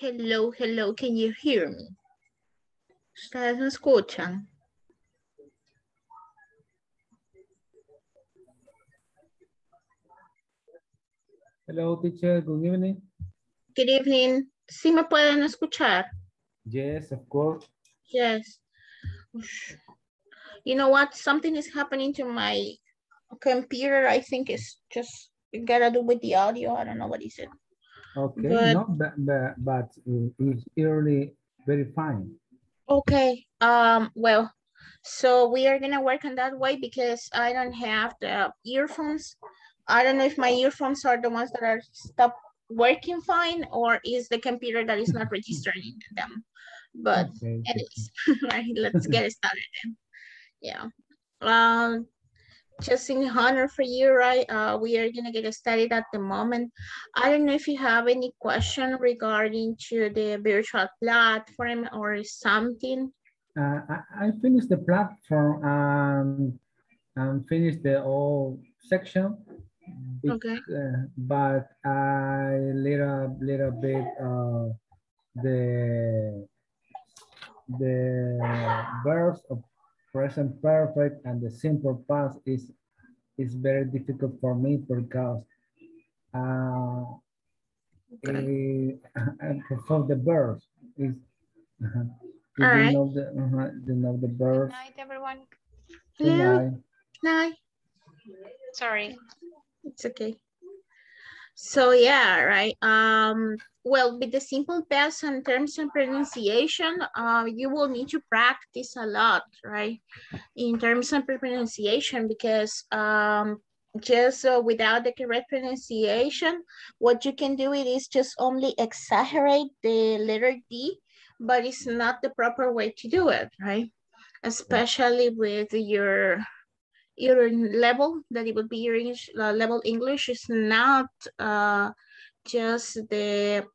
Hello, hello, can you hear me? ¿Ustedes me escuchan? Hello, teacher. Good evening. Good evening. ¿Sí me pueden escuchar? Yes, of course. Yes. You know what? Something is happening to my computer. I think it's just gotta do with the audio. I don't know what is it. Okay, But- no, but, but, but it's early, very fine. Okay, um, well, so we are gonna work on that way because I don't have the earphones. I don't know if my earphones are the ones that are stop working fine or is the computer that is not registering them. But Okay, anyways, right, let's get started then. Yeah. Um, just in honor for you, right? Uh, we are gonna get started at the moment. I don't know if you have any question regarding to the virtual platform or something. Uh, I, I finished the platform and, and finished the whole section. Okay. uh, But I little, little bit, uh, the, the verbs of present perfect and the simple past is, is very difficult for me because, uh, Okay. eh, I prefer the verbs is. Do you right. know the, do you know the Good night, everyone. Good Hello. night. Sorry. It's okay. So yeah, right. Um, well, with the simple past and terms and pronunciation, uh, you will need to practice a lot, right? In terms of pronunciation, because um, just uh, without the correct pronunciation, what you can do it is just only exaggerate the letter D, but it's not the proper way to do it, right? Especially with your your level that it would be your English uh, level English is not uh, just the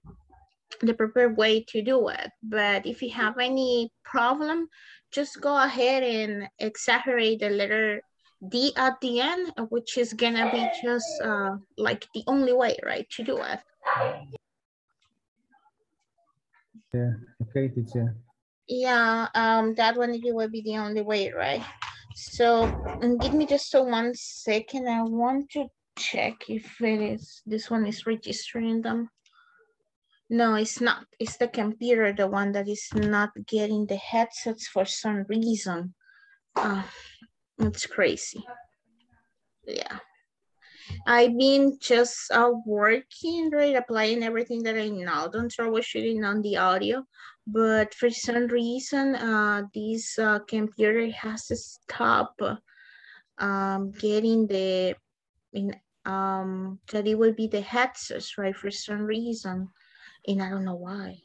the proper way to do it. But if you have any problem, just go ahead and exaggerate the letter D at the end, which is gonna be just uh, like the only way, right, to do it. Yeah, okay, teacher. Yeah, um, that one will be the only way, right? So, and give me just a one second. I want to check if it is, this one is registering them. No, it's not. It's the computer, the one that is not getting the headsets for some reason. Uh, it's crazy. Yeah. I've been just uh, working, right, applying everything that I know, don't troubleshooting on the audio, but for some reason, uh, this uh, computer has to stop um, getting the, in, um, that it will be the headsets, right, for some reason, and I don't know why.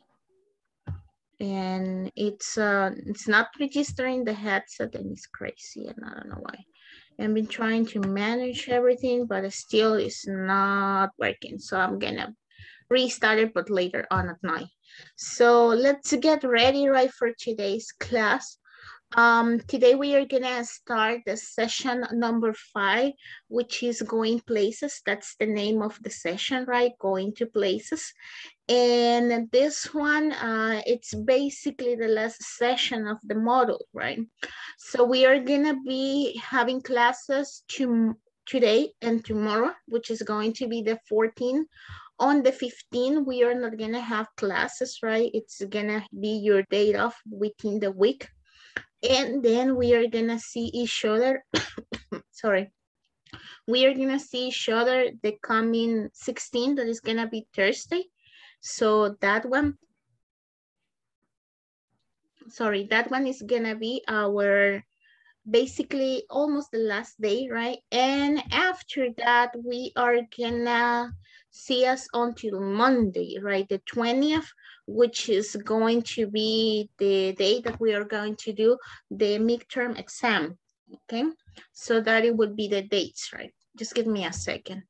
And it's uh, it's not registering the headset, and it's crazy, and I don't know why. I've been trying to manage everything, but still it's not working. So I'm gonna restart it, but later on at night. So let's get ready, right, for today's class. Um, today we are gonna start the session number five, which is going places. That's the name of the session, right? Going to places. And this one, uh, it's basically the last session of the model, right? So we are gonna be having classes to, today and tomorrow, which is going to be the 14. On the 15, we are not gonna have classes, right? It's gonna be your day off within the week. And then we are gonna see each other, sorry. We are gonna see each other the coming 16, that is gonna be Thursday. So that one, sorry, that one is gonna be our basically almost the last day, right? And after that, we are gonna see us until Monday, right? The 20th, which is going to be the day that we are going to do the midterm exam, okay? So that it would be the dates, right? Just give me a second.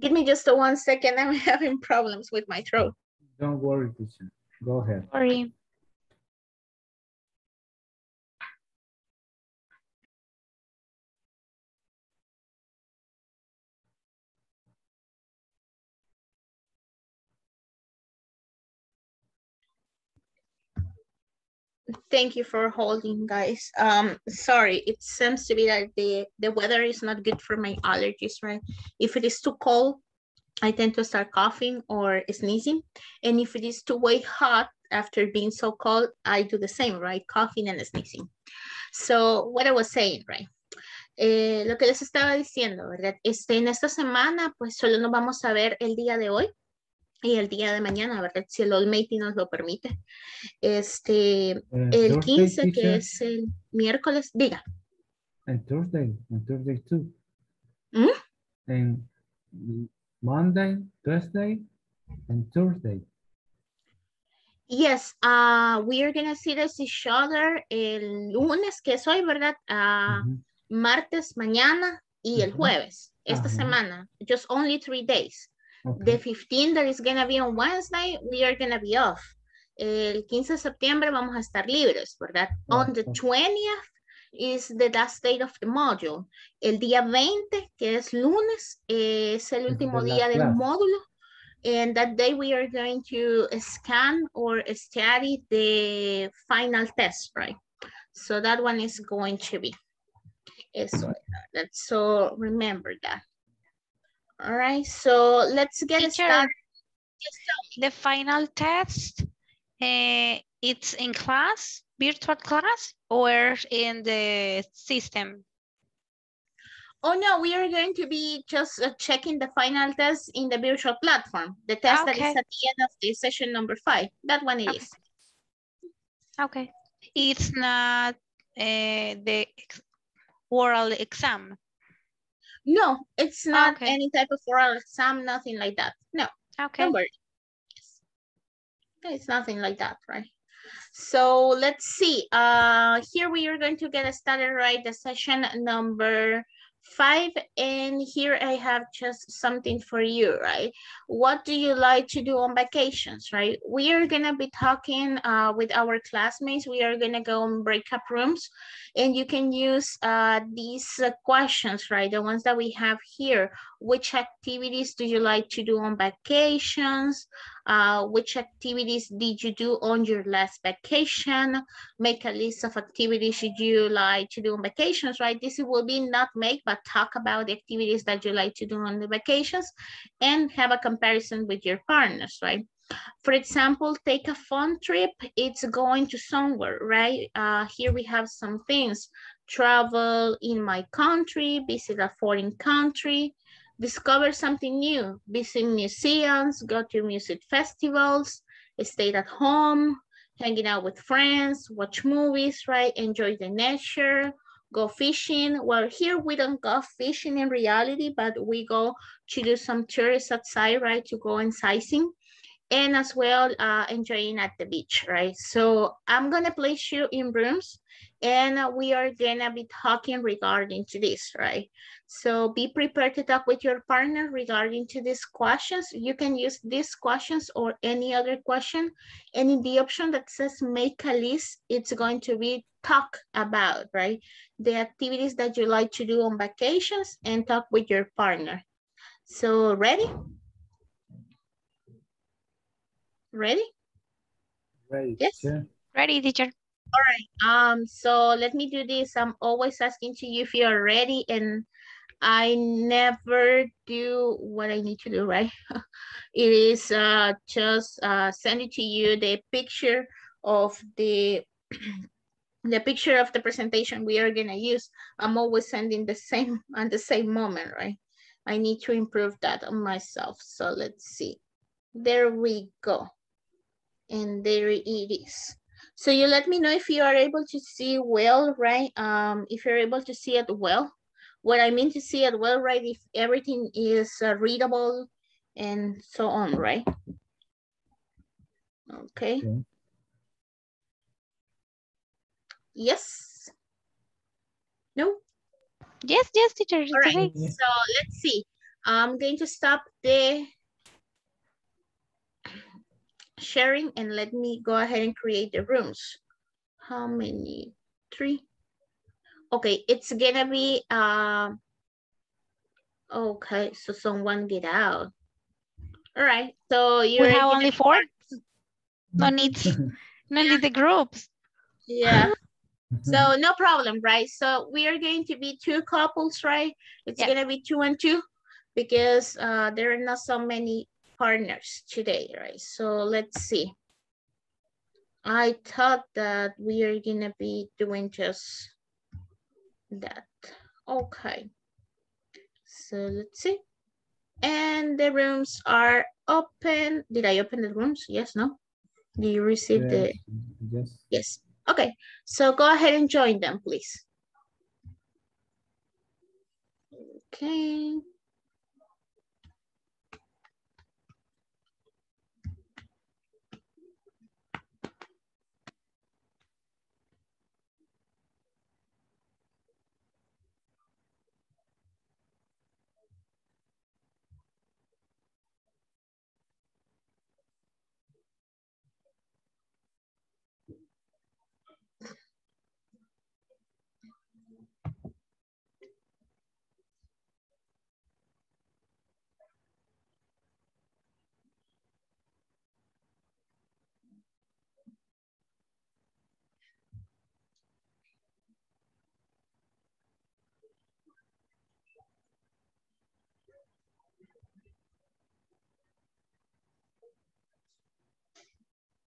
Give me just a one second. I'm having problems with my throat. Don't worry, teacher. Go ahead. Sorry. Thank you for holding, guys. Um, sorry, it seems to be that the, the weather is not good for my allergies, right? If it is too cold, I tend to start coughing or sneezing. And if it is too way hot after being so cold, I do the same, right? Coughing and sneezing. So what I was saying, right? Eh, lo que les estaba diciendo, ¿verdad? Este, en esta semana, pues solo nos vamos a ver el día de hoy y el día de mañana, ¿verdad? Si el Almighty nos lo permite. Este, Eh, el Thursday, 15, que teacher. es el miércoles, diga. And Thursday, and Thursday too. ¿Mm? And Monday, Tuesday, and Thursday. Yes, uh, we are gonna see this each other el lunes, que es hoy, ¿verdad? Ah, Mhm. martes, mañana y el Ujú. jueves, esta Ajá. semana. Just only three days. Okay. The 15 that is gonna be on Wednesday, we are gonna be off. El 15 de septiembre vamos a estar libres, ¿verdad? Oh, On the okay. 20th is the last date of the module. El día 20, que es lunes, es el último the día last del class. módulo. And that day we are going to scan or study the final test, right? So that one is going to be. Eso, era. so remember that. All right, so let's get Teacher. started. The final test, eh, it's in class, virtual class, or in the system? Oh no, we are going to be just uh, checking the final test in the virtual platform. The test that is at the end of the session number five. That one it Okay. is. Okay. It's not eh, the oral exam. No, it's not Okay. any type of oral exam, nothing like that. No, Okay. don't worry. It's nothing like that, right? So let's see. Uh, here we are going to get started, right? The session number five, and here I have just something for you, right? What do you like to do on vacations, right? We are gonna be talking uh, with our classmates. We are gonna go in breakout rooms, and you can use uh, these uh, questions, right? The ones that we have here. Which activities do you like to do on vacations? Uh, which activities did you do on your last vacation? Make a list of activities you like to do on vacations, right? This will be not make, but talk about the activities that you like to do on the vacations and have a comparison with your partners, right? For example, take a fun trip. It's going to somewhere, right? Uh, here we have some things. Travel in my country, visit a foreign country, discover something new, visit museums, go to music festivals, stay at home, hanging out with friends, watch movies, right? Enjoy the nature, go fishing. Well, here we don't go fishing in reality, but we go to do some tourists outside, right? To go and sightseeing and as well uh, enjoying at the beach, right? So I'm gonna place you in rooms and we are gonna be talking regarding to this, right? So be prepared to talk with your partner regarding to these questions. You can use these questions or any other question. And in the option that says make a list, it's going to be talk about, right? The activities that you like to do on vacations and talk with your partner. So ready? Ready? Ready, Yes. teacher? Ready, teacher? All right. Um, so let me do this. I'm always asking to you if you're ready and I never do what I need to do, right? it is uh just uh send it to you the picture of the the picture of the presentation we are gonna use. I'm always sending the same at the same moment, right? I need to improve that on myself. So let's see. There we go. And there it is. So you let me know if you are able to see well, right? Um, if you're able to see it well. What I mean to see it well, right? If everything is uh, readable and so on, right? Okay. Okay. Yes. No. Yes, yes, teacher. All right. okay. Yes. So let's see. I'm going to stop the sharing and let me go ahead and create the rooms. How many? Three. Okay, it's gonna be, um, okay, so someone get out. All right, so you're. We have gonna only four? part- No needs, no need the groups. Yeah. So no problem, right? So we are going to be two couples, right? It's Yeah. gonna be two and two because uh, there are not so many partners today, right? So let's see. I thought that we are gonna be doing just that. Okay. So let's see. And the rooms are open. Did I open the rooms? Yes, no? Do you receive the? Yes, yes. Yes. Okay, so go ahead and join them, please. Okay.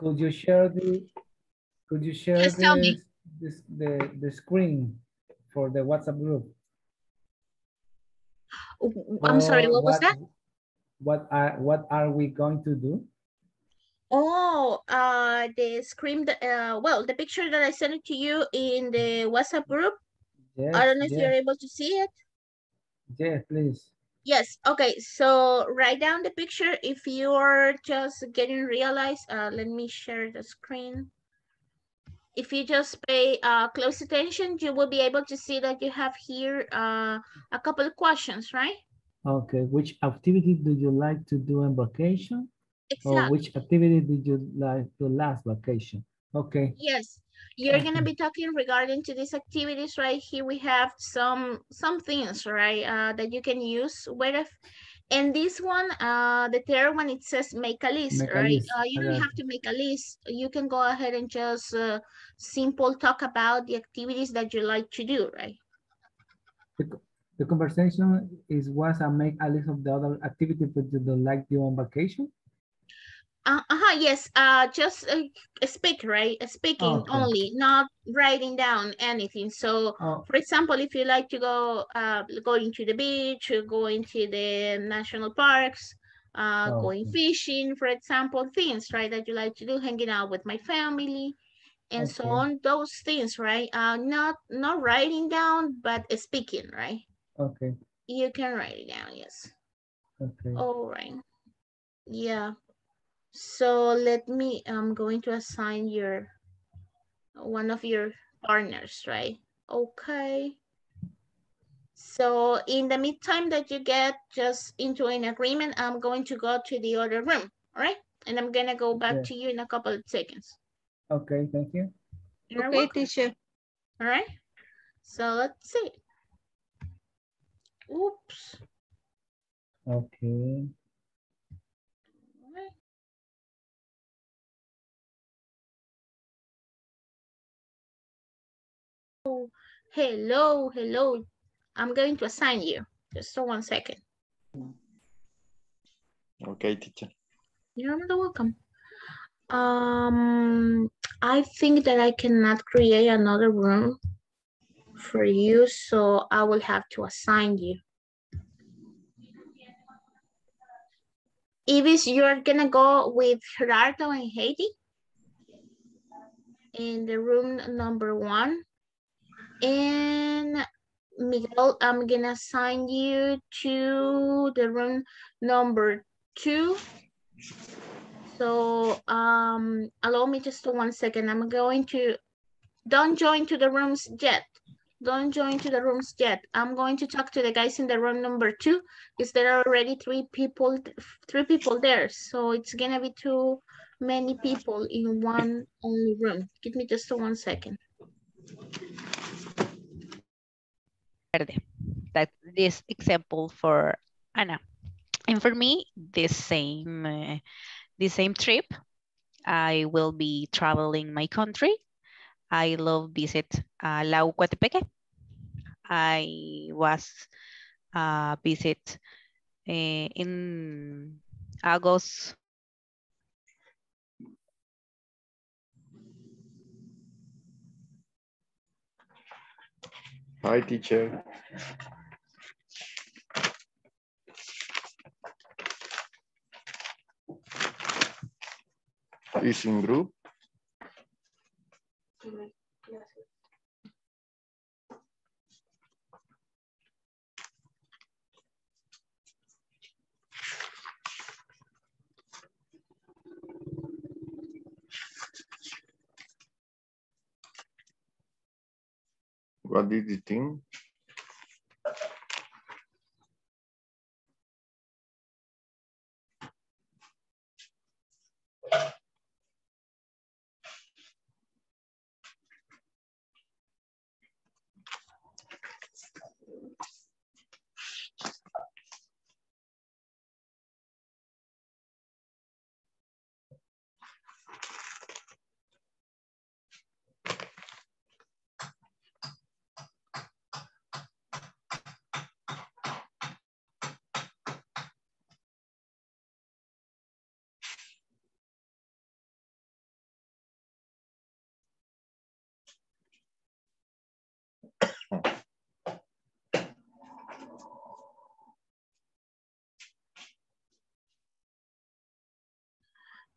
Could you share the, could you share Yes, tell me. this, the, the screen for the WhatsApp group? I'm sorry, Or what was that? What are, what are we going to do? Oh, uh, the screen, uh, well, the picture that I sent to you in the WhatsApp group. Yes, I don't know if you're able to see it. yes, please. Yes, okay, so write down the picture if you're just getting realized, uh, let me share the screen. If you just pay uh, close attention, you will be able to see that you have here uh, a couple of questions, right? Okay, which activity do you like to do on vacation? Or Exactly, which activity did you like to last vacation? Okay, yes. You're gonna be talking regarding to these activities, right? Here we have some, some things, right, uh, that you can use with And this one, uh, the third one, it says make a list, Make a right? list, Uh, you don't have to make a list. You can go ahead and just uh, simple talk about the activities that you like to do, right? the, the conversation is was I make a list of the other activities that you don't like do on vacation? Uh, uh-huh, yes, uh, just uh, speak, right? Uh, Speaking Okay. only, not writing down anything. So, Oh, for example, if you like to go, uh, going to the beach, or going to the national parks, uh, going fishing, for example, things, right, that you like to do, hanging out with my family, and so on, those things, right? Uh, not, not writing down, but speaking, right? okay, You can write it down, yes. okay. All right. Yeah. So let me, I'm going to assign your, one of your partners, right? Okay. So in the meantime that you get just into an agreement, I'm going to go to the other room, all right? And I'm gonna go back Yeah. to you in a couple of seconds. Okay, thank you. You're Okay, welcome, teacher. all right? So let's see. Oops. Okay. Hello, hello. I'm going to assign you. Just so one second. Okay, teacher. You're welcome. Um, I think that I cannot create another room for you, so I will have to assign you. Ibis, you're gonna go with Gerardo and Haiti in the room number one. And Miguel, I'm gonna assign you to the room number two. So um, allow me just one second. I'm going to, don't join to the rooms yet. Don't join to the rooms yet. I'm going to talk to the guys in the room number two because there are already three people, three people there. So it's gonna be too many people in one only room. Give me just one second. That this example for Anna. And for me, the same, uh, the same trip. I will be traveling my country. I love visit uh, Lago Coatepeque. I was uh, visit uh, in August Hi, teacher. Is in group? What did you think?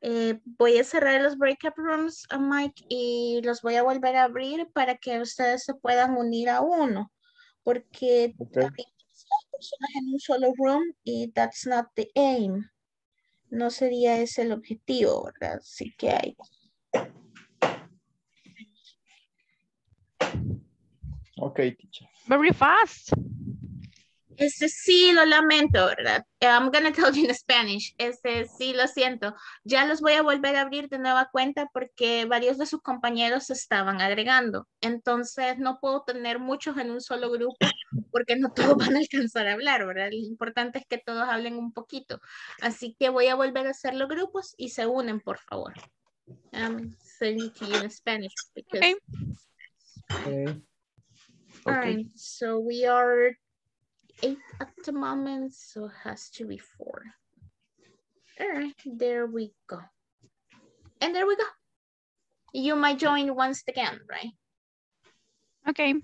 Eh, voy a cerrar los breakout rooms, uh, Mike, y los voy a volver a abrir para que ustedes se puedan unir a uno, porque Okay. hay personas en un solo room y that's not the aim. No sería ese el objetivo, ¿verdad? Así que hay. Okay, teacher. very fast. Este sí, lo lamento, ¿verdad? I'm gonna tell you in Spanish. Este sí, lo siento. Ya los voy a volver a abrir de nueva cuenta porque varios de sus compañeros se estaban agregando. Entonces no puedo tener muchos en un solo grupo porque no todos van a alcanzar a hablar, ¿verdad? Lo importante es que todos hablen un poquito. Así que voy a volver a hacer los grupos y se unen, por favor. I'm sending to you in Spanish because Okay. Okay. All right, so we are eight at the moment, so it has to be four. All right, there we go. And there we go. You might join once again, right? Okay.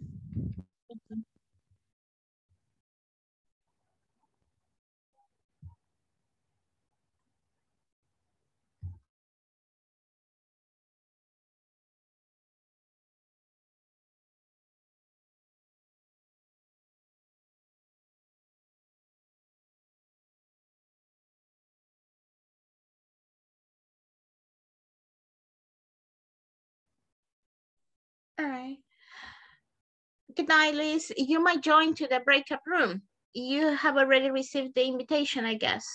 All right. Good night, Liz. You might join to the breakout room. You have already received the invitation, I guess.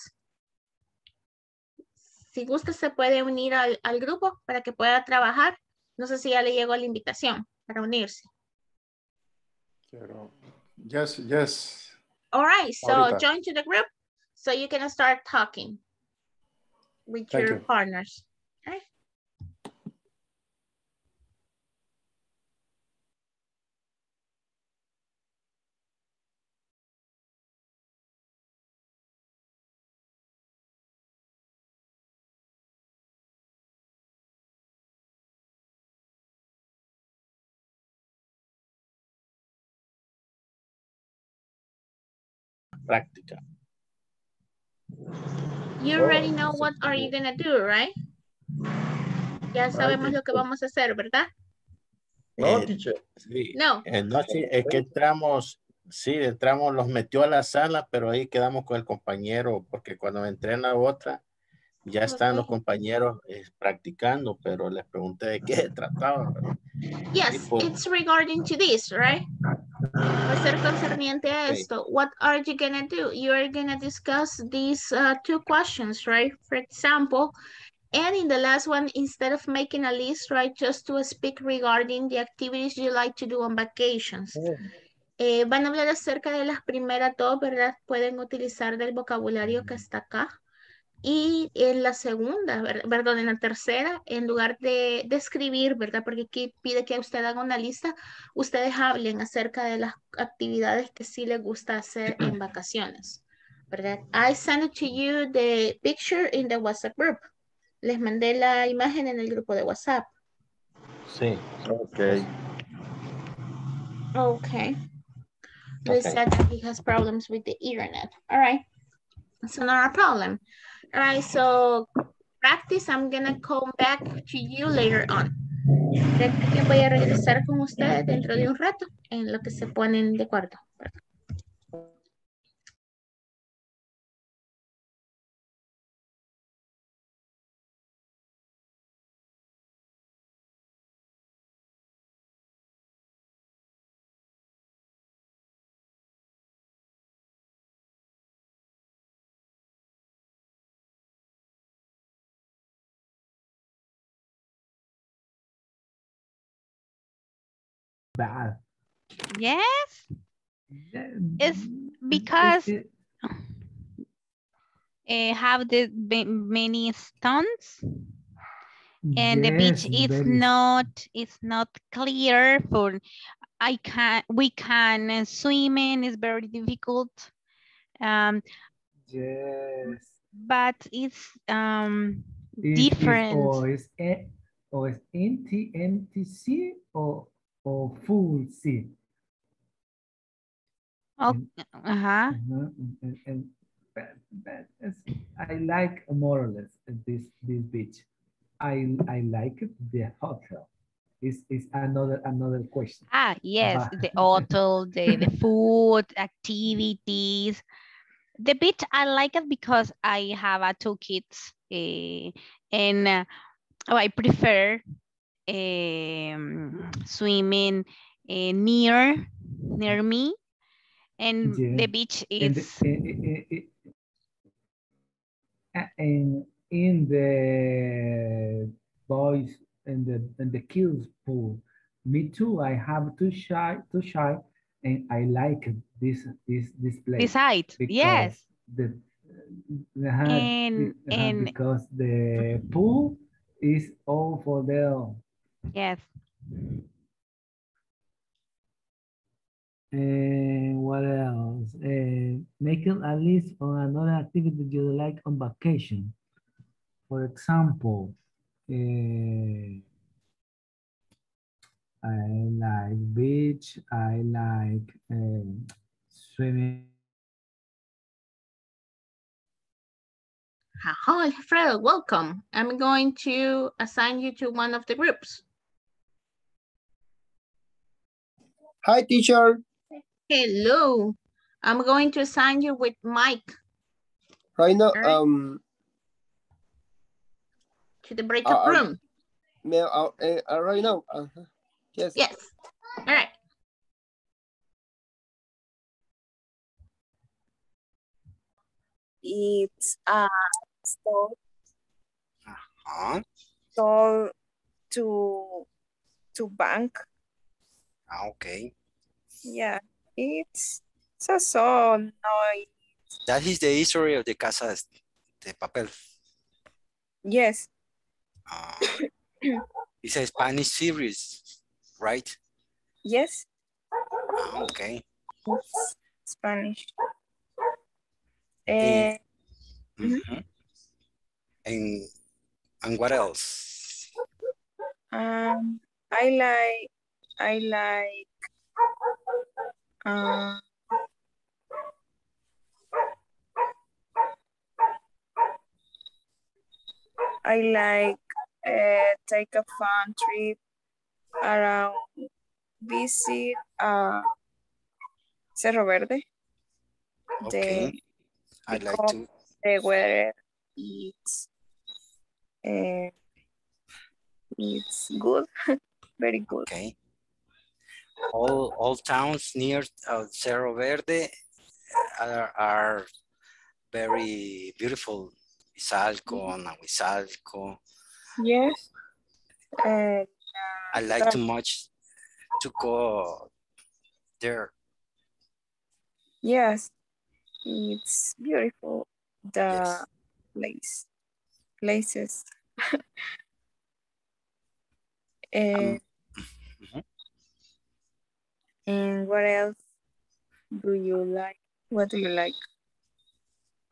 Si gusta, se puede unir al, al grupo para que pueda trabajar. No sé si ya le llegó la invitación para unirse. Pero, yes, yes. All right, so Ahorita. join to the group so you can start talking with Thank your you. partners. Práctica. You already know what are you gonna do, right? Ya sabemos lo que vamos a hacer, ¿verdad? No, Eh, teacher. Sí. No. Eh, no, sí, es que entramos, sí, entramos, los metió a la sala, pero ahí quedamos con el compañero, porque cuando entré en la otra, Ya están los compañeros eh, practicando, pero les pregunté de qué trataba. Yes, Tipo- it's regarding to this, right? Va a ser concerniente a esto. What are you gonna do? You are gonna discuss these uh, two questions, right? For example, and in the last one, instead of making a list, right, just to speak regarding the activities you like to do on vacations. Eh, van a hablar acerca de las primeras dos, ¿verdad? Pueden utilizar del vocabulario que está acá. Y en la segunda, perdón, en la tercera, en lugar de, de escribir, ¿verdad? Porque aquí pide que usted haga una lista, ustedes hablen acerca de las actividades que sí les gusta hacer en vacaciones, ¿verdad? I sent it to you the picture in the WhatsApp group. Les mandé la imagen en el grupo de WhatsApp. Sí. Okay. Okay. They Okay. said that he has problems with the internet. All right. So not a problem. All right, so practice, I'm gonna come back to you later on. Voy a regresar con ustedes dentro de un rato en lo que se ponen de acuerdo. Bad. Yes, It's because it- have the many stones and the beach yes, is not it's not clear for I can we can swim in is very difficult um Yes. but it's um is- different or is e- or is empty empty sea or or full sea. oh, uh-huh Uh-huh, and- and- but- but I like more or less this this beach. I I like the hotel. Is is another another question. ah yes Ba- the hotel the, the food activities the beach I like it because I have uh, two kids eh, and uh, oh, I prefer um, swimming uh, near near me and the beach is the- i- i- i- a- and in the boys and the and the kids pool. Me too. I have too shy, too shy, and I like this this this place. beside yes the uh, And- uh-huh, and- because the pool is all for them. Yes And what else? Uh, making a list on another activity you like on vacation. For example, uh, I like beach. I like um, swimming. Hi, Alfredo, welcome. I'm going to assign you to one of the groups. Hi, teacher. Hello. I'm going to assign you with Mike Right now, Alright. um, to the breakout Uh, room. No, uh, uh, right now, uh yes. Yes. All right. It's a store, Huh? store to to bank. Ah, okay. Yeah, it's it's a song. No, That is the history of the Casa de Papel. yes, Ah, it's a Spanish series, right? yes, Ah, okay. it's Spanish. Eh, Eh, Mhm. And and what else? um, I like, I like, um, I like uh, take a fun trip around visit uh, Cerro Verde. Okay. The, I'd like to. the weather is Uh, it's good, very good. Okay. All all towns near uh, Cerro Verde are, are very beautiful. Izalco, Nahuizalco. Yes. And I like too much to go there. yes, it's beautiful. The Yes. place, places. and, mhm. And what else do you like? What do you like?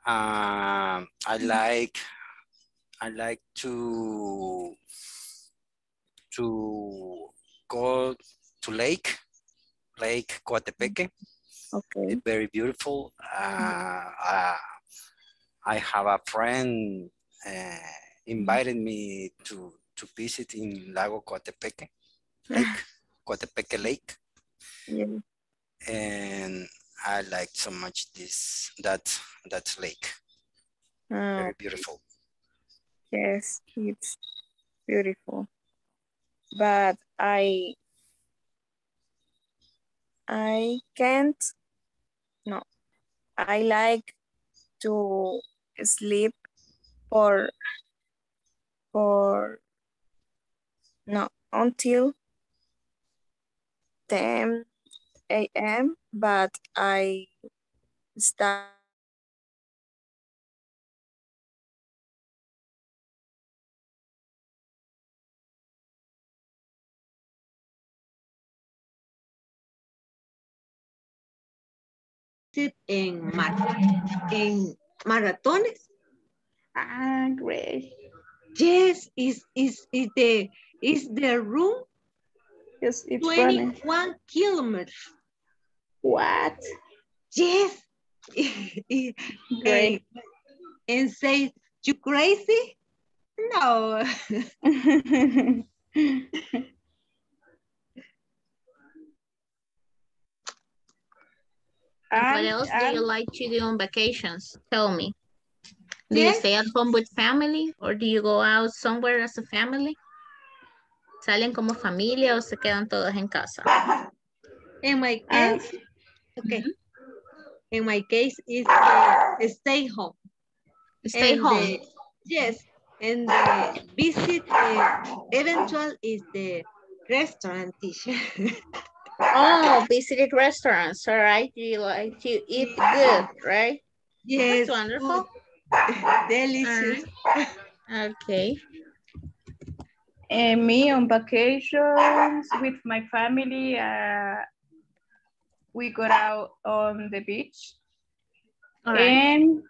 Um, I like I like to to go to lake, Lake Coatepeque. Okay. It's very beautiful. Uh, uh, I have a friend uh, invited me to to visit in Lago Coatepeque, Lake Coatepeque Lake, Yeah. and I like so much this that that lake. Uh, Very beautiful. yes, it's beautiful. But I I can't no. I like to sleep for for no until 10 a.m. but I start en, mar- en maratones. Ah, great. Yes, is is is the is the room Yes, it's funny. 21 kilometers. What? Yes. Great. and, and say you crazy? No. Um, what And- else do you like to do on vacations? Tell me. Do you stay at home with family or do you go out somewhere as a family? ¿Salen como familia o se quedan todos en casa? In my Ah. case, okay. In my case, is uh, stay home. Stay And home. the- yes, and the visit uh, eventual is the restaurant teacher. Oh, visited restaurants, all right? You like to eat good, right? yes, That's wonderful. delicious. Okay. And me on vacations with my family, uh, we got out on the beach. Right. And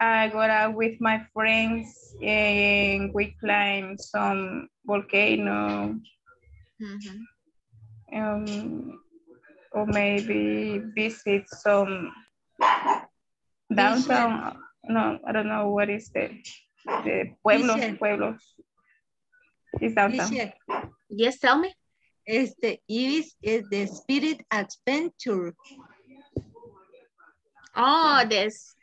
I got out with my friends and we climbed some volcano Mhm. um, or maybe visit some downtown. No, I don't know what is the, the pueblos, pueblos. It's downtown. Teacher, Yes, tell me. Este, Iris is the spirit adventure. Oh, this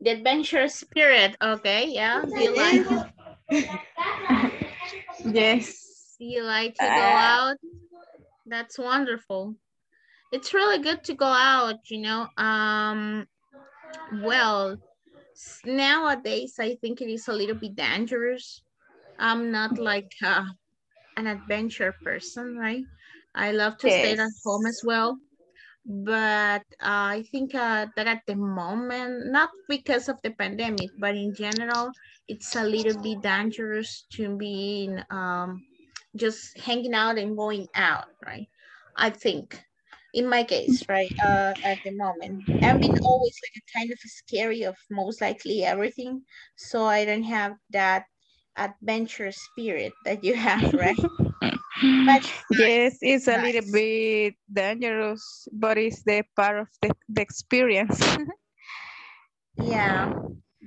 the adventure spirit. Okay, yeah. Do you like Yes. do you like to go Ah. out? That's wonderful. It's really good to go out, you know. Um well nowadays I think it is a little bit dangerous. I'm not like uh, an adventure person, right? I love to stay at home as well. But uh, I think uh, that at the moment, not because of the pandemic, but in general, it's a little bit dangerous to be in, um, just hanging out and going out, right? I think, in my case, right, uh, at the moment, I've been always like a kind of scary of most likely everything, so I don't have that adventure spirit that you have, right? But Yes, it's a little bit dangerous, but it's the part of the, the experience. Yeah,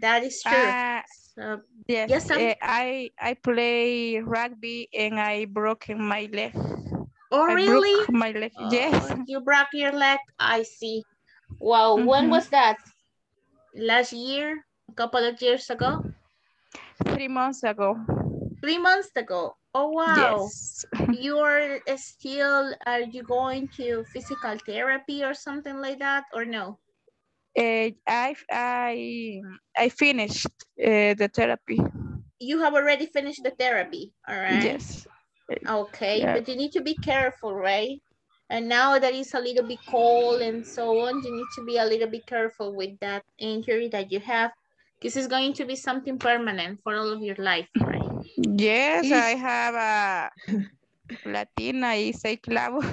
that is true. Uh, So, yes, Yes, eh, I I play rugby and I broken my leg. oh, I really? broke my leg. yes, Oh, you broke your leg? I see. Wow, when Mhm. was that? Last year? A couple of years ago? Three months ago. Three months ago. Oh, wow. Yes. You're still, are you going to physical therapy or something like that or no? Uh, I I I finished uh, the therapy. You have already finished the therapy, all right? Yes. Okay, Yeah. but you need to be careful, right? And now that it's a little bit cold and so on, you need to be a little bit careful with that injury that you have because it's going to be something permanent for all of your life, right? Yes, Is- I have a Latina y seis clavos.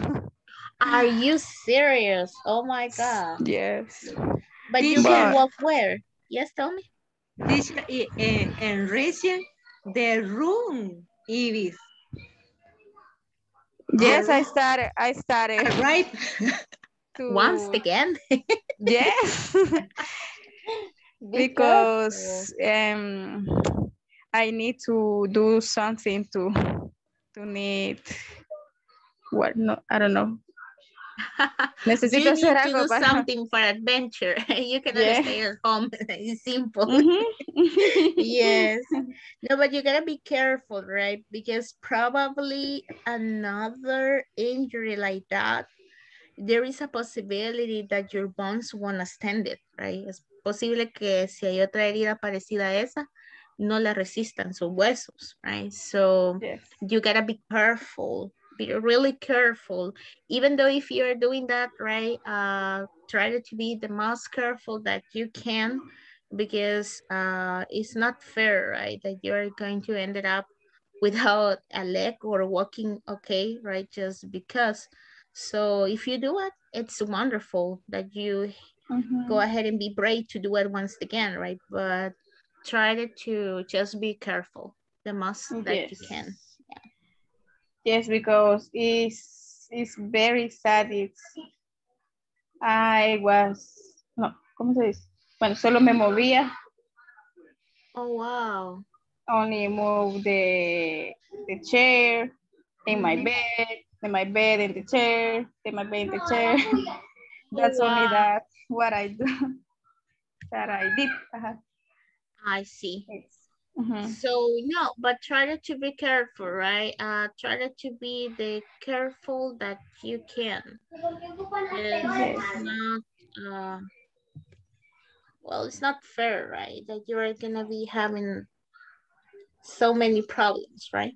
Are you serious? Oh my God. Yes. But you can walk where? Yes, tell me. Teacher, i- eh, enriching the room, Ibis. Yes, I started. I started Right? to Once again. Yes, Be because um, I need to do something to to need what no I don't know. You Necesito need hacer to algo do para. something for adventure. You cannot Yeah. stay at home. It's simple. Mhm. yes. No, but you gotta be careful, right? Because probably another injury like that, there is a possibility that your bones won't stand it, right? Posible que si hay otra herida parecida a esa, no la resistan sus huesos, right? So Yes. you gotta be careful be really careful even though if you're doing that right uh try to be the most careful that you can because uh it's not fair right that you're going to end up without a leg or walking okay right just because so if you do it it's wonderful that you Mhm. go ahead and be brave to do it once again right but try to, just be careful the most that you can Yes, because it's it's very sad. It's I was no, ¿cómo se dice? Bueno, solo me movía, oh wow only move the the chair in my Mhm. bed, in my bed in the chair, in my bed in the chair. Oh, That's only that what I do. that I did. Ajá. I see. It's- mhm. So no, but try to, be careful, right? Uh, try to, to be the careful that you can. Yes. not, uh, well, it's not fair, right? That you are gonna be having so many problems, right?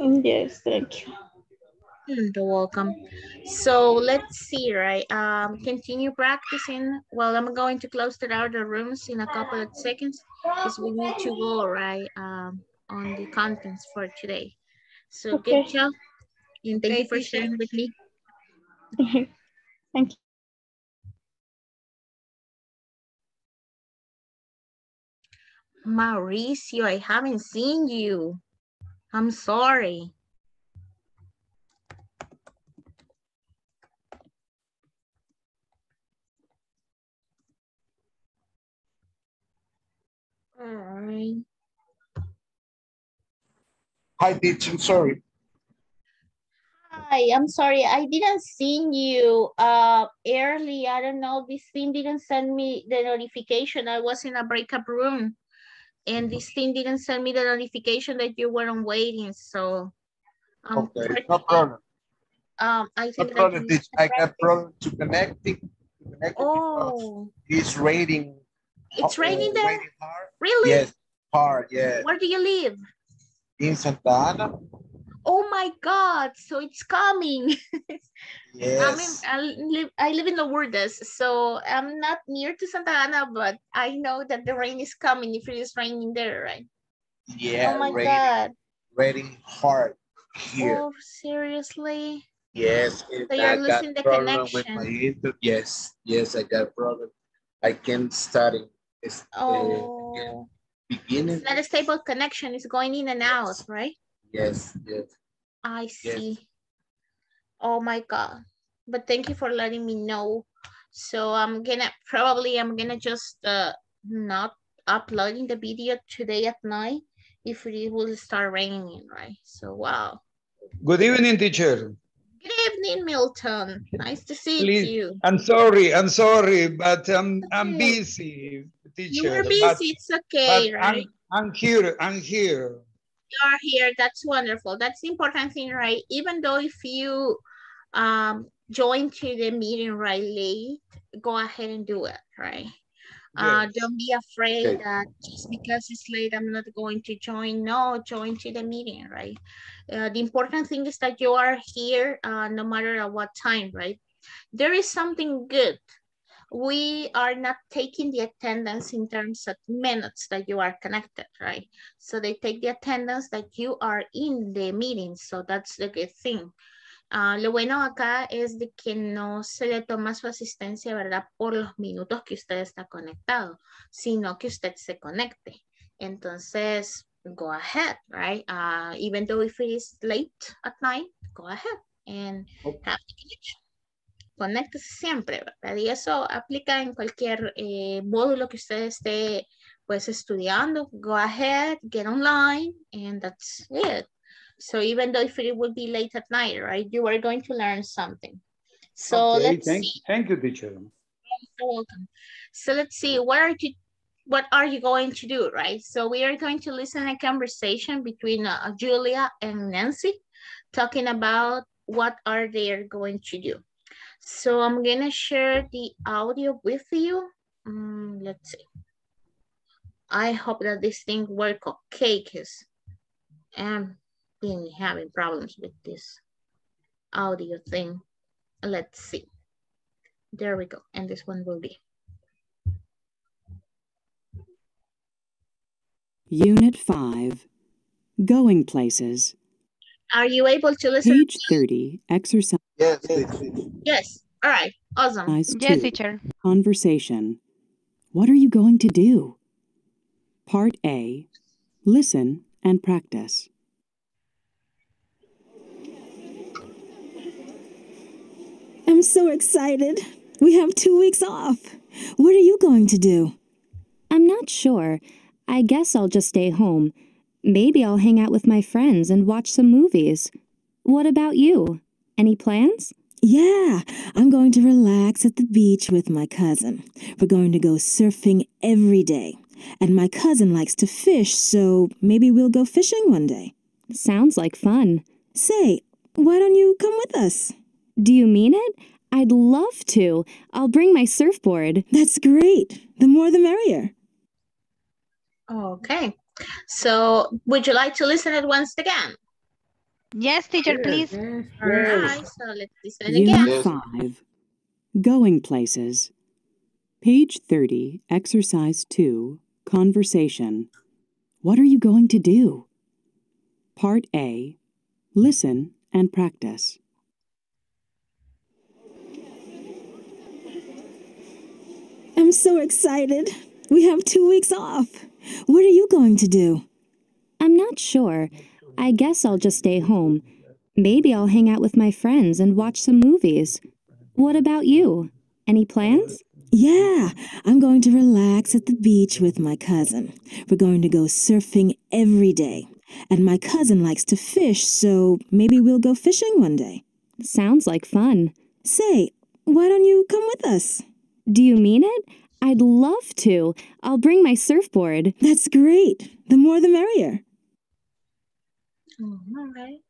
Yes, thank you. Mm, You're welcome. So let's see, right? Um, continue practicing. Well, I'm going to close the other rooms in a couple of seconds because we need to go, right, um, on the contents for today. So Okay. good job. And thank you for sharing with me. thank you. Mauricio, I haven't seen you. I'm sorry. All right. Hi, teacher. I'm sorry. Hi, I'm sorry. I didn't see you uh early. I don't know. This thing didn't send me the notification. I was in a breakout room. And this thing didn't send me the notification that you weren't waiting. So um, Okay, no problem. um I think that problem, teacher. I got problem to connecting. To connect Oh, it's raining. it's uh, raining there? raining. Really? Yes, hard. Yes. Where do you live? In Santa Ana. Oh my God, so it's coming. I'm in, Yes. I live, I live in Lourdes, so I'm not near to Santa Ana, but I know that the rain is coming if it is raining there, right? Yeah. oh my raining, God. Raining hard here. Oh, seriously? Yes. So you're I losing the problem with my connection. Yes. Yes, I got problem. I can't study. It's, uh, Oh, beginning. it's not a stable connection. It's going in and out, right? Yes. Yes. I Yes. see. Oh my God. But thank you for letting me know. So I'm gonna, probably I'm gonna just uh, not uploading the video today at night if it will start raining, right? So wow. Good evening, teacher. Good evening, Milton. Nice to see Please, you. I'm sorry, I'm sorry, but I'm I'm busy, You teacher. but- busy, it's okay, right? I'm I'm here, I'm here. you're here, that's wonderful. That's the important thing, right? Even though if you um, join to the meeting right late, go ahead and do it, right? Uh, don't be afraid Okay. that just because it's late, I'm not going to join. No, join to the meeting, right? Uh, the important thing is that you are here uh, no matter at what time, right? There is something good. We are not taking the attendance in terms of minutes that you are connected, right? So they take the attendance that you are in the meeting. So that's the good thing. Ah, lo bueno acá es de que no se le toma su asistencia, ¿verdad? Por los minutos que usted está conectado, sino que usted se conecte. Entonces, go ahead, right? Uh, even though if it is late at night, go ahead and have the connection. Conéctese siempre, ¿verdad? Y eso aplica en cualquier eh, módulo que usted esté pues estudiando. Go ahead, get online, and that's it. So even though if it would be late at night, right, you are going to learn something. So Okay, let's thank, see. thank you, teacher. You're welcome. So let's see, what are you, what are you going to do, right? So we are going to listen a conversation between uh, Julia and Nancy, talking about what are they going to do. So I'm gonna share the audio with you. Mm, let's see. I hope that this thing work okay, cause I'm been having problems with this audio thing. Let's see. There we go. And this one will be. Unit 5, Going Places. Are you able to listen? Page 30, exercise Yes, Yes. All right. Awesome. Yes, 2. teacher. Conversation. What are you going to do? Part A, listen and practice. I'm so excited. We have two weeks off. What are you going to do? I'm not sure. I guess I'll just stay home. Maybe I'll hang out with my friends and watch some movies. What about you? Any plans? Yeah, I'm going to relax at the beach with my cousin. We're going to go surfing every day. And my cousin likes to fish, so maybe we'll go fishing one day. Sounds like fun. Say, why don't you come with us? Do you mean it? I'd love to. I'll bring my surfboard. That's great. The more the merrier. Okay. So would you like to listen it once again? Yes, teacher, please. All right. So let's listen Unit again. 5, Going Places. Page 30, Exercise 2, Conversation. What are you going to do? Part A, listen and practice. I'm so excited. We have two weeks off. What are you going to do? I'm not sure. I guess I'll just stay home. Maybe I'll hang out with my friends and watch some movies. What about you? Any plans? Yeah, I'm going to relax at the beach with my cousin. We're going to go surfing every day. And my cousin likes to fish, so maybe we'll go fishing one day. Sounds like fun. Say, why don't you come with us? Do you mean it? I'd love to. I'll bring my surfboard. That's great. The more the merrier. All right.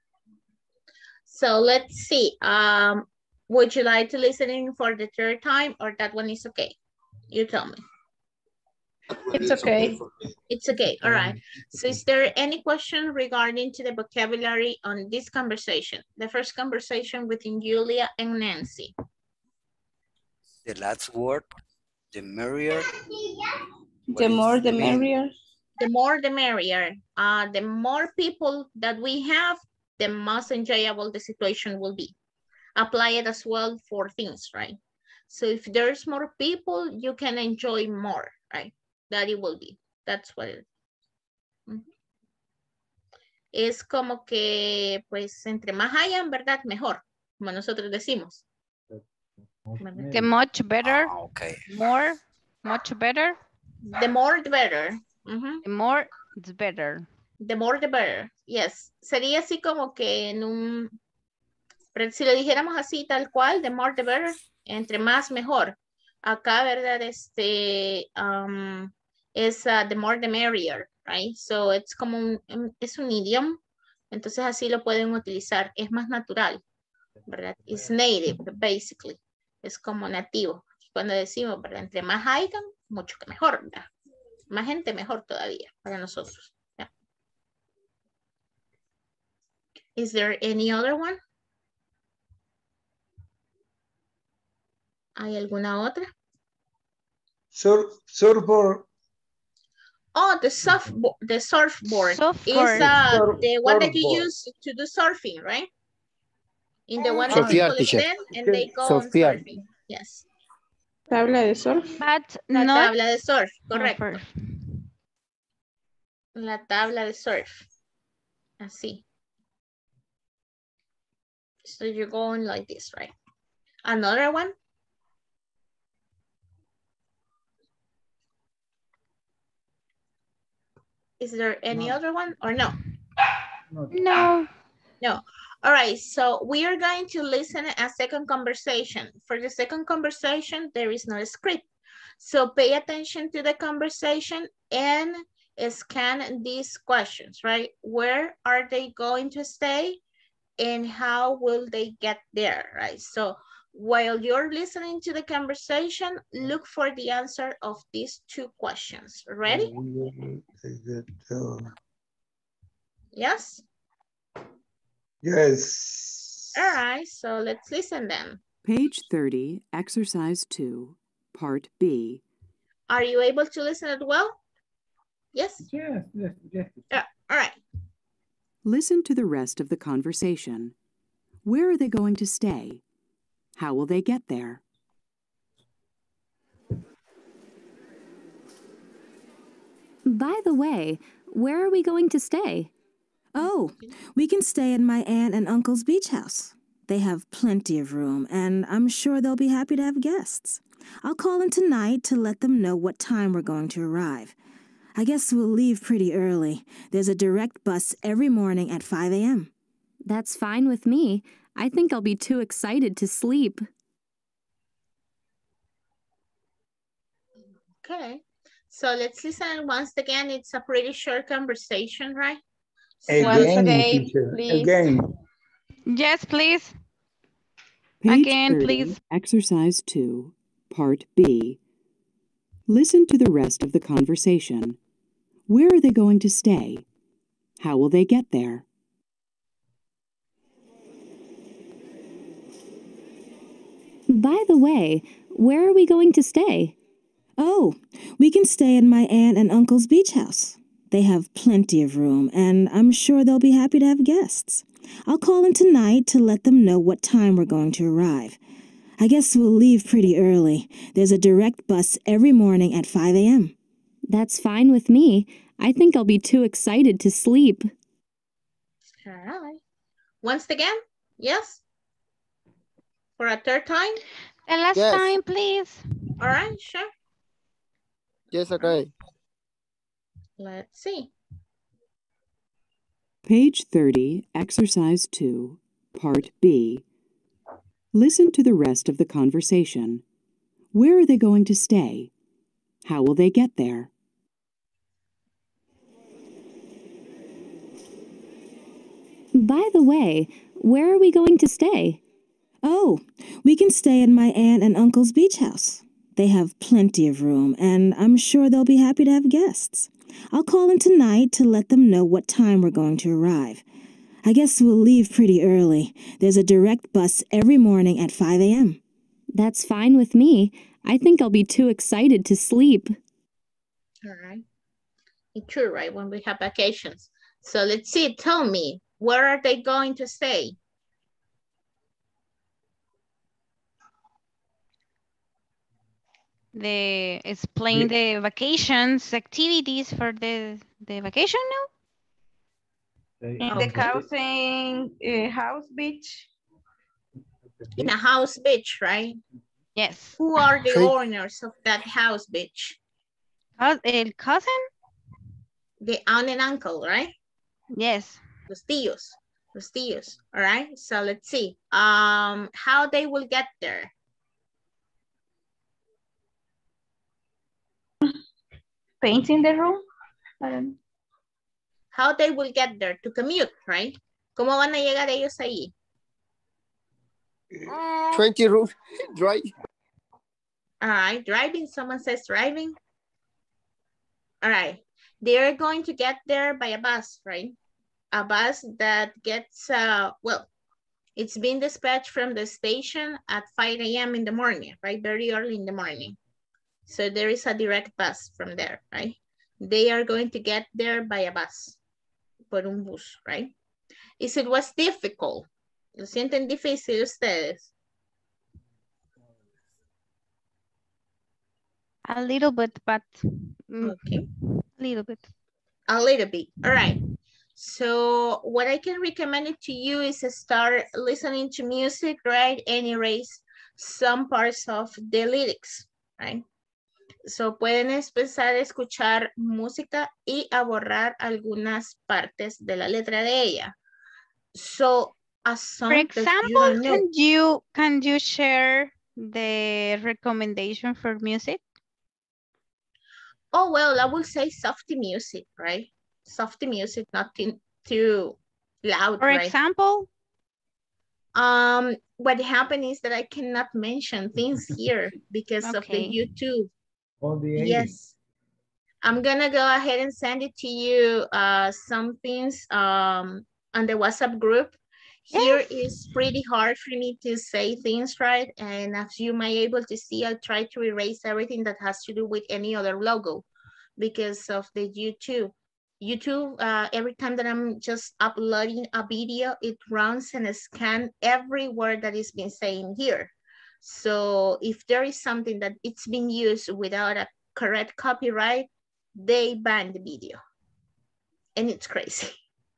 So let's see. Um, would you like to listen in for the third time or that one is okay? You tell me. It's okay. It's okay. All right. So is there any question regarding to the vocabulary on this conversation? The first conversation between Julia and Nancy. The last word, the merrier. The more the merrier. The more the merrier. Uh, the more people that we have, the most enjoyable the situation will be. Apply it as well for things, right? So if there's more people, you can enjoy more, right? That it will be. That's what it Ujú. Es como que, pues, entre más hayan, ¿verdad? Mejor, como nosotros decimos. Que much better. Ah, okay. More, much better. The more, the better. The more, it's better. The more the better. Yes. Sería así como que en un, pero si lo dijéramos así tal cual, the more the better, entre más mejor. Acá, ¿verdad? Este, um, es uh, the more the merrier. right? So it's como un, un- es un idioma, entonces así lo pueden utilizar, es más natural, ¿verdad? It's native, basically, es como nativo. Cuando decimos, ¿verdad? Entre más hayan, mucho que mejor, ¿verdad? Más gente, mejor todavía para nosotros. ¿ya? Is there any other one? ¿Hay alguna otra? Sur, surfboard, Oh, the surfboard, the surfboard is Surfboard. uh, Surf- the one that you use to do surfing, right? In the ah. one that Sofía, people stand and they go on Sofía. surfing. Yes. Tabla de surf. But La not tabla de surf, no, correcto. for- La tabla de surf. Así. So you're going like this, right? Another one? Is there any other one or no? No. No. All right, so we are going to listen a second conversation. For the second conversation, there is no script. So pay attention to the conversation and scan these questions, right? Where are they going to stay and how will they get there, right? So while you're listening to the conversation, look for the answer of these two questions. Ready? Yes? Yes. All right, so let's listen then. Page 30, Exercise 2, Part B. Are you able to listen as well? Yes? Yes, yes, yes. Yeah, all right. Listen to the rest of the conversation. Where are they going to stay? How will they get there? By the way, where are we going to stay? Oh, we can stay at my aunt and uncle's beach house. They have plenty of room, and I'm sure they'll be happy to have guests. I'll call in tonight to let them know what time we're going to arrive. I guess we'll leave pretty early. There's a direct bus every morning at 5 a.m. That's fine with me. I think I'll be too excited to sleep. Okay. So let's listen once again. It's a pretty short conversation, right? Once Again, again, teacher, please. again. Yes, please. Page Again, 30, please. Exercise 2, Part B. Listen to the rest of the conversation. Where are they going to stay? How will they get there? By the way, where are we going to stay? Oh, we can stay in my aunt and uncle's beach house. They have plenty of room, and I'm sure they'll be happy to have guests. I'll call in tonight to let them know what time we're going to arrive. I guess we'll leave pretty early. There's a direct bus every morning at 5 a.m. That's fine with me. I think I'll be too excited to sleep. All right. Once again, yes? For a third time? The last Yes. time, please. All right, sure. Yes, okay. Let's see. Page 30, Exercise 2, Part B. Listen to the rest of the conversation. Where are they going to stay? How will they get there? By the way, where are we going to stay? Oh, we can stay in my aunt and uncle's beach house. They have plenty of room, and I'm sure they'll be happy to have guests. I'll call in tonight to let them know what time we're going to arrive. I guess we'll leave pretty early. There's a direct bus every morning at 5 a.m. That's fine with me. I think I'll be too excited to sleep. All right. It's true, right? When we have vacations. So let's see. Tell me, where are they going to stay? The explain the vacations activities for the the vacation now. In the housing, uh, house beach. In a house beach, right? Yes. Who are the owners of that house beach? Cous- el cousin? The aunt and uncle, right? Yes. Los tíos. Los tíos. All right. So let's see. Um, how they will get there. Painting the room. I don't- how they will get there to commute, right? ¿Cómo van a llegar ellos ahí? 20 route drive. All right, driving, someone says driving. All right, they're going to get there by a bus, right? A bus that gets, uh, well, it's been dispatched from the station at 5 a.m. in the morning, right? Very early in the morning. So there is a direct bus from there, right? They are going to get there by a bus, por un bus, right? Is it was difficult? ¿Lo sienten difícil ustedes? A little bit, but mm, Okay. a little bit. A little bit, all right. So what I can recommend it to you is to start listening to music, right? And erase some parts of the lyrics, right? So pueden empezar a escuchar música y a borrar algunas partes de la letra de ella. So a song For you example, know. can you can you share the recommendation for music? Oh, well, I will say softy music, right? Softy music, nothing too loud, For right? example, Um, what happened is that I cannot mention things here because of the YouTube. All the 80s. Yes. I'm gonna go ahead and send it to you, uh, some things, um, on the WhatsApp group. Here is pretty hard for me to say things right, and as you might able to see, I'll try to erase everything that has to do with any other logo because of the YouTube. YouTube, uh, every time that I'm just uploading a video, it runs and scan every word that is being saying here. So if there is something that it's been used without a correct copyright, they ban the video. And it's crazy,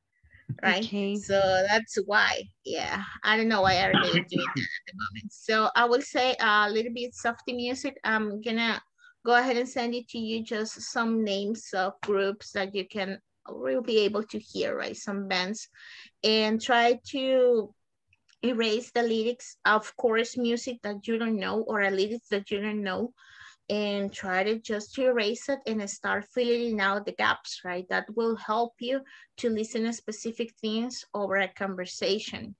right? So that's why, yeah, I don't know why are they doing that at the moment. So I will say a little bit softy music. I'm gonna go ahead and send it to you, just some names of groups that you can will be able to hear, right? Some bands and try to erase the lyrics of chorus music that you don't know or a lyrics that you don't know and try to just to erase it and start filling out the gaps, right? That will help you to listen to specific things over a conversation.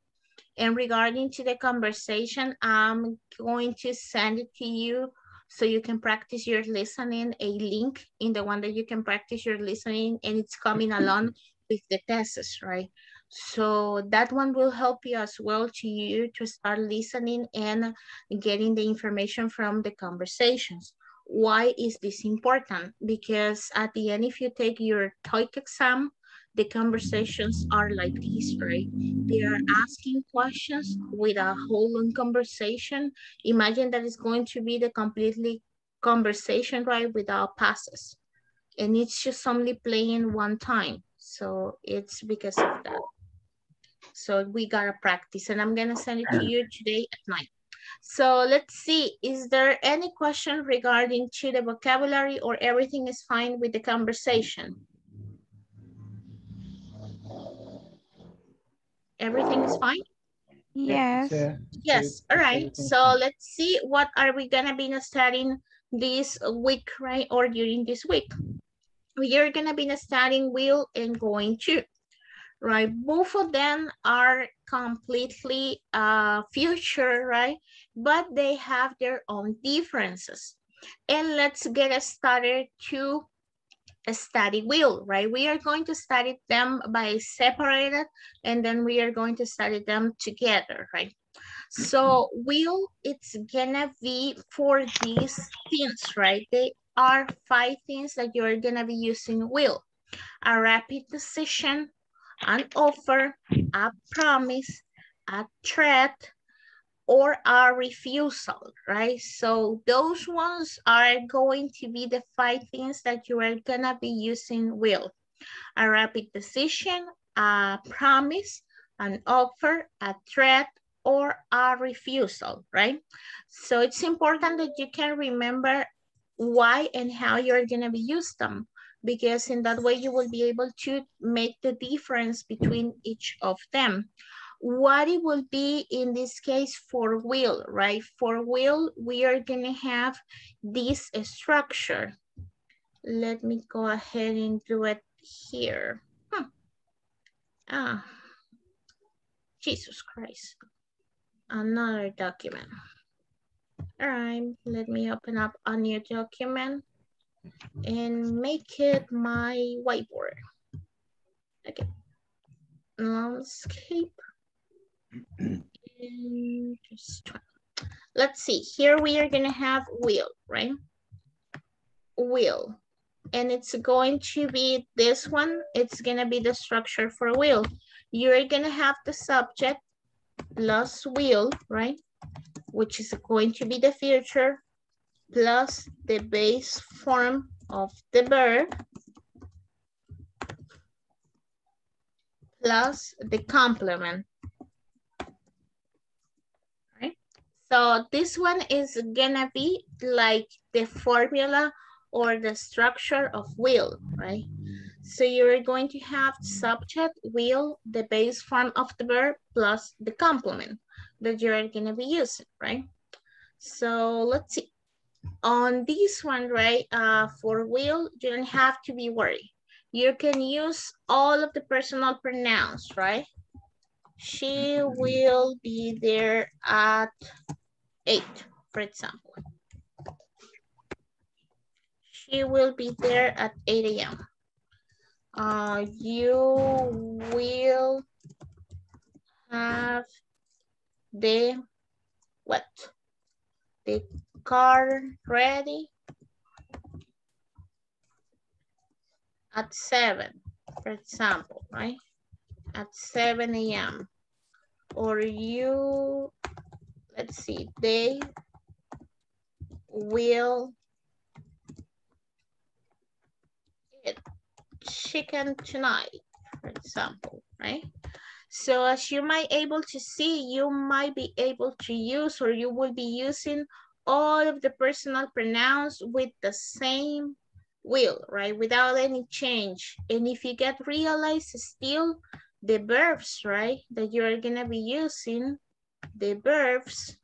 And regarding to the conversation, I'm going to send it to you so you can practice your listening, a link in the one that you can practice your listening and it's coming along with the tests, right? So that one will help you as well to you to start listening and getting the information from the conversations. Why is this important? Because at the end, if you take your TOEIC exam, the conversations are like this, right? They are asking questions with a whole long conversation. Imagine that it's going to be the completely conversation, right, without passes. And it's just only playing one time. So it's because of that. So we gotta practice and I'm gonna send it to you today at night. So let's see, is there any question regarding to the vocabulary or everything is fine with the conversation? Everything is fine? Yes. Yes, all right. So let's see, what are we gonna be studying this week, right? Or during this week? We are gonna be studying will and going to, right? Both of them are completely uh, future, right? But they have their own differences. And let's get started to study will, right? We are going to study them by separated and then we are going to study them together, right? So will, it's gonna be for these things, right? They are five things that you're gonna be using will. A rapid decision, an offer, a promise, a threat, or a refusal, right? So those ones are going to be the five things that you are gonna be using will. A rapid decision, a promise, an offer, a threat, or a refusal, right? So it's important that you can remember why and how you're gonna be use them because in that way you will be able to make the difference between each of them what it will be in this case for will, right? For will, we are gonna have this structure. Let me go ahead and do it here. Hmm. Ah, Jesus Christ. Another document. All right, let me open up a new document and make it my whiteboard. Okay, landscape. And just try. Let's see, here we are gonna have wheel, right? Wheel, and it's going to be this one. It's gonna be the structure for wheel. You're gonna have the subject plus wheel, right? Which is going to be the future plus the base form of the verb plus the complement. Right? So this one is gonna be like the formula or the structure of will, right? So you're going to have subject, will, the base form of the verb plus the complement that you're gonna be using, right? So let's see. On this one, right, uh, for will, you don't have to be worried. You can use all of the personal pronouns, right? She will be there at eight, for example. She will be there at 8 a.m. Uh, you will have the what? The car ready at 7, for example, right? At 7 a.m. Or you, let's see, they will eat chicken tonight, for example, right? So as you might able to see, you might be able to use or you will be using all of the personal pronouns with the same will, right? Without any change. And if you get realized still the verbs, right? That you're gonna be using, the verbs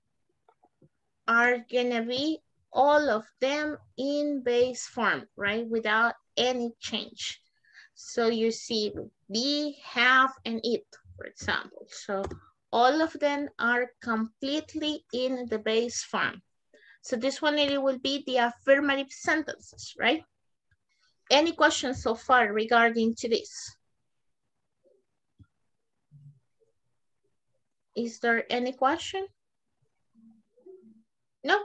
are gonna be all of them in base form, right? Without any change. So you see be, have, and eat, for example. So all of them are completely in the base form. So this one it will be the affirmative sentences, right? Any questions so far regarding to this? Is there any question? No?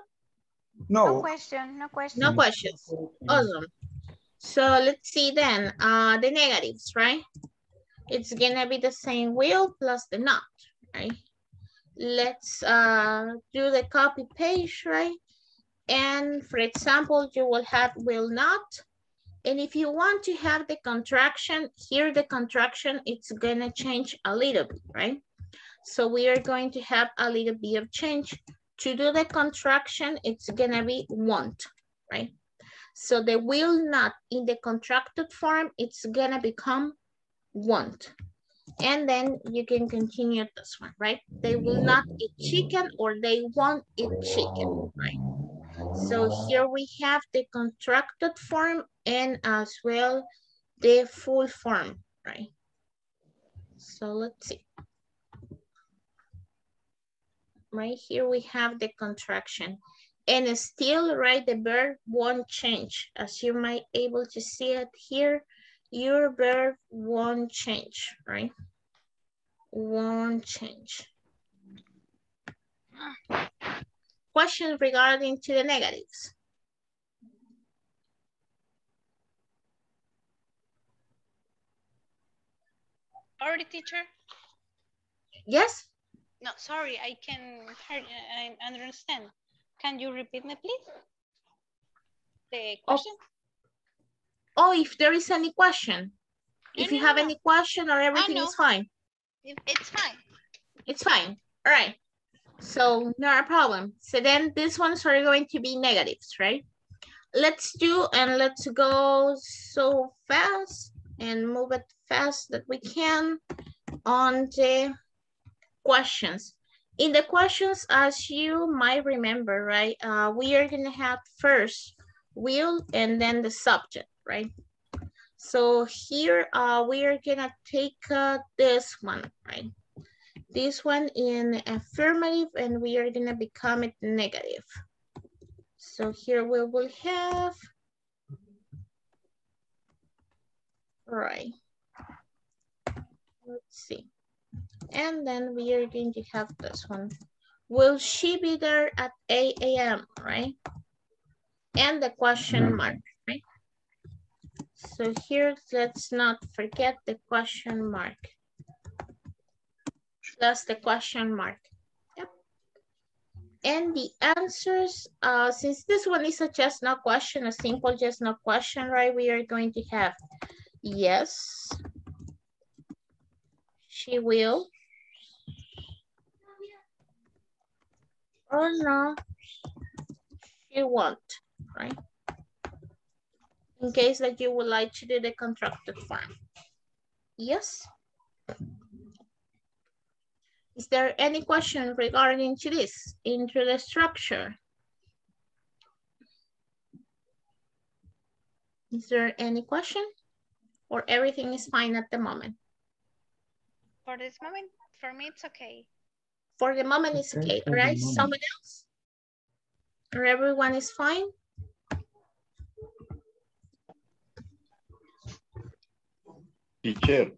No. question, no question. No questions. Awesome. So let's see then, uh, the negatives, right? It's gonna be the same will plus the not, right? Let's uh, do the copy paste, right? And for example, you will have will not. And if you want to have the contraction, here the contraction, it's gonna change a little bit, right? So we are going to have a little bit of change. To do the contraction, it's gonna be want, right? So the will not in the contracted form, it's gonna become want. And then you can continue this one, right? They will not eat chicken or they won't eat chicken, right? So here we have the contracted form and as well the full form, right? So let's see. Right here we have the contraction and still, right, the verb won't change. As you might able to see it here, your verb won't change, right? Won't change. Questions regarding to the negatives? Already, teacher? Yes? No, sorry, I can hear, I understand. Can you repeat me, please? The oh. question? Oh, if there is any question. No, if you no, have no. any question or ah, everything no. is fine. It's fine. It's fine. All right. So not a problem. So then these ones are going to be negatives, right? Let's do and let's go so fast and move it fast that we can on the questions. In the questions, as you might remember, right, uh, we are gonna have first will and then the subject, right? So here uh, we are gonna take uh, this one, right? This one in affirmative and we are gonna become it negative. So here we will have, right. Let's see. And then we are going to have this one. Will she be there at 8 a.m., right? And the question mark, right? So here, let's not forget the question mark. Plus the question mark. Yep. And the answers, uh, since this one is a just no question, a simple just no question, right? We are going to have yes, she will, or no, she won't, right? In case that you would like to do the contracted form. Yes? Is there any question regarding to this, into the structure? Is there any question? Or everything is fine at the moment? For this moment, for me, it's okay. For the moment, it's okay, Okay, for all the right? Someone else? Or everyone is fine? Teacher,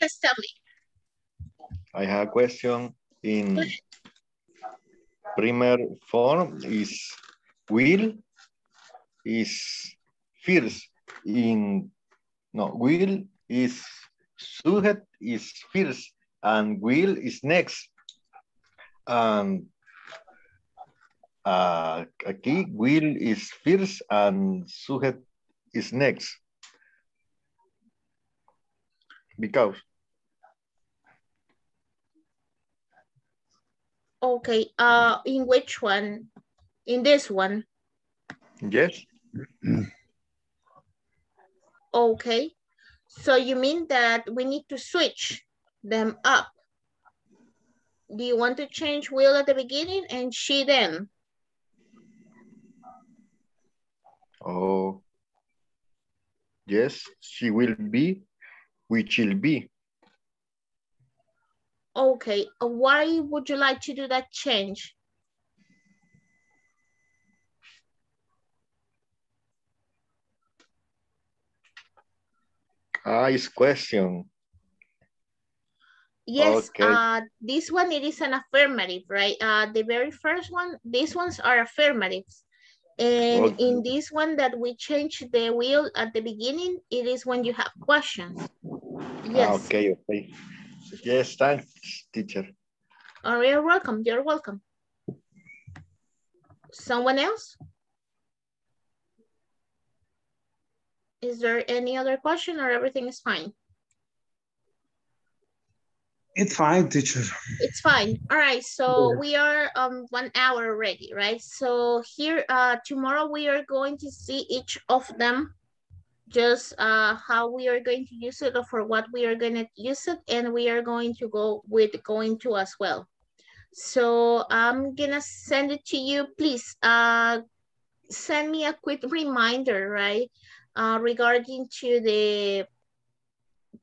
Yes, tell me. I have a question in primer form. Is will is first in no will is subject is first and will is next. And uh, aquí will is first and subject is next. Because Okay, uh, in which one? In this one? yes Okay. So you mean that we need to switch them up? Do you want to change will at the beginning and she then? Oh, yes, she will be, which will be. Okay, uh, why would you like to do that change? Ah, is question. Yes, Okay. uh, this one, it is an affirmative, right? Uh, the very first one, these ones are affirmatives. And Okay. in this one that we change the will at the beginning, it is when you have questions. Ah, Yes, okay, okay. Yes, thanks, teacher. oh, you're welcome, you're welcome. Someone else? Is there any other question or everything is fine? It's fine, teacher. It's fine. All right, so we are um one hour already, right? So here uh tomorrow we are going to see each of them just uh how we are going to use it or for what we are going to use it and we are going to go with going to as well. So I'm gonna send it to you. Please uh send me a quick reminder, right? Uh regarding to the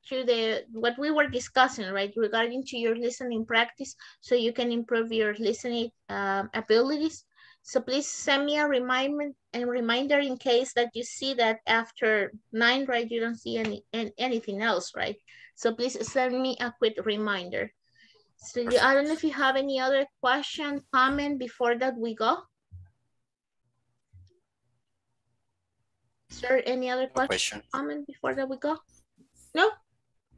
to the what we were discussing, right, regarding to your listening practice, so you can improve your listening um, abilities. So please send me a reminder and reminder in case that you see that after nine, right, you don't see any, any anything else, right? So please send me a quick reminder. So you, I don't know if you have any other question, comment before that we go. Is there any other question, question. comment before that we go? No?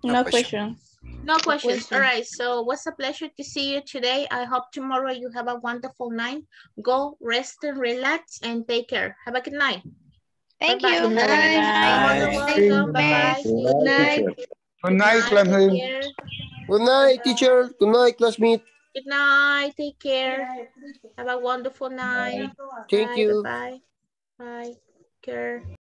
No question. No questions. question. All right. So what's a pleasure to see you today. I hope tomorrow you have a wonderful night. Go rest and relax and take care. Have a good night. Thank Bye-bye. you. You're welcome. Bye-bye. Good night, teacher. Good night, Take classmate. care. Good night, teacher. Good night, classmate. Good night. Take care. Have a wonderful night. Thank Bye. you. Bye. Bye. Care.